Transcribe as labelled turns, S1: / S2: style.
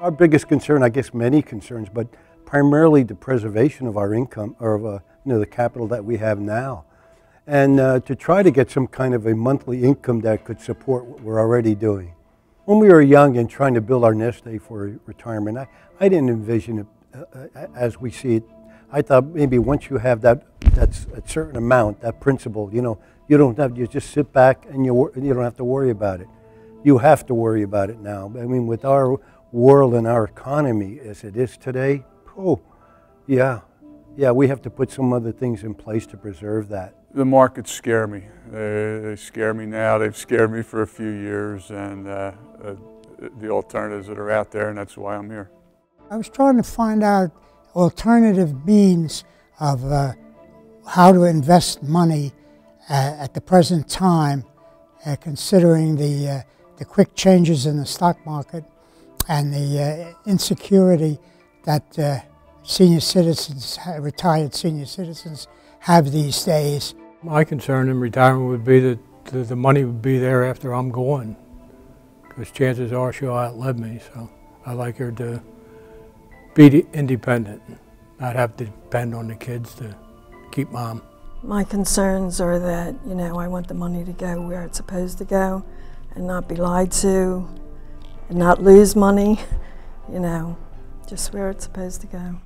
S1: Our biggest concern, I guess many concerns, but primarily the preservation of our income or of uh, you know, the capital that we have now. And uh, to try to get some kind of a monthly income that could support what we're already doing. When we were young and trying to build our nest egg for retirement, I, I didn't envision it uh, uh as we see it. I thought maybe once you have that, that's a certain amount, that principle, you know, you don't have, you just sit back and you, you don't have to worry about it. You have to worry about it now. I mean, with our world and our economy as it is today, oh, yeah, yeah, we have to put some other things in place to preserve that.
S2: The markets scare me. They, they scare me now. They've scared me for a few years, and uh, uh, the alternatives that are out there, and that's why I'm here.
S3: I was trying to find out alternative means of uh, how to invest money uh, at the present time, uh, considering the, uh, the quick changes in the stock market and the uh, insecurity that uh, senior citizens, retired senior citizens, have these days.
S4: My concern in retirement would be that the money would be there after I'm gone, because chances are she'll outlive me. So I like her to be independent, not have to depend on the kids to keep mom.
S5: My concerns are that, you know, I want the money to go where it's supposed to go and not be lied to and not lose money, you know, just where it's supposed to go.